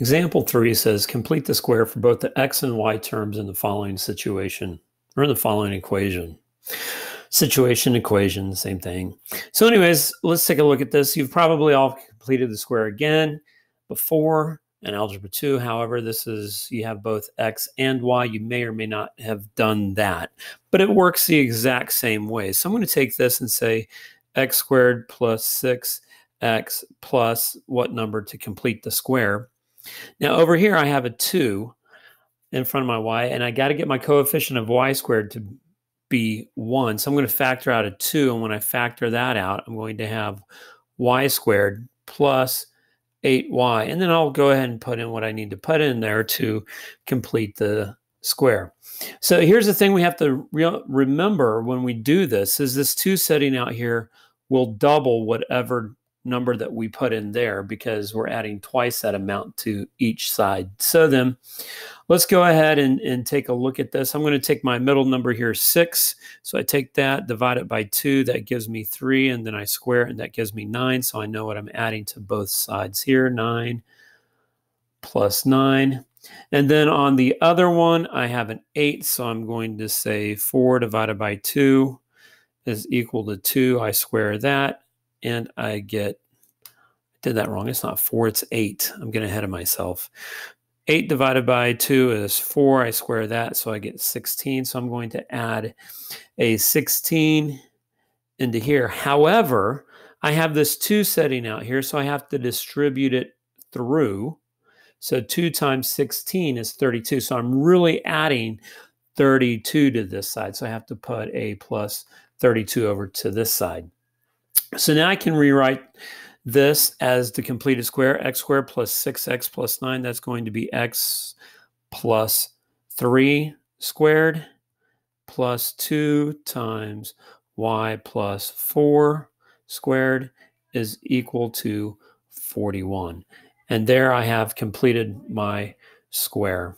Example three says complete the square for both the x and y terms in the following situation or in the following equation. Situation, equation, same thing. So, anyways, let's take a look at this. You've probably all completed the square again before in algebra 2. However, this is you have both x and y. You may or may not have done that, but it works the exact same way. So I'm going to take this and say x squared plus 6x plus what number to complete the square. Now over here I have a 2 in front of my y, and I got to get my coefficient of y squared to be 1. So I'm going to factor out a 2, and when I factor that out, I'm going to have y squared plus 8y. And then I'll go ahead and put in what I need to put in there to complete the square. So here's the thing we have to re remember when we do this is this 2 setting out here will double whatever number that we put in there because we're adding twice that amount to each side. So then let's go ahead and, and take a look at this. I'm going to take my middle number here, 6. So I take that, divide it by 2. That gives me 3. And then I square it, and that gives me 9. So I know what I'm adding to both sides here. 9 plus 9. And then on the other one, I have an 8. So I'm going to say 4 divided by 2 is equal to 2. I square that and I get, I did that wrong. It's not 4, it's 8. I'm getting ahead of myself. 8 divided by 2 is 4. I square that, so I get 16. So I'm going to add a 16 into here. However, I have this 2 setting out here, so I have to distribute it through. So 2 times 16 is 32. So I'm really adding 32 to this side. So I have to put a plus 32 over to this side. So now I can rewrite this as the completed square, x squared plus 6x plus 9. That's going to be x plus 3 squared plus 2 times y plus 4 squared is equal to 41. And there I have completed my square.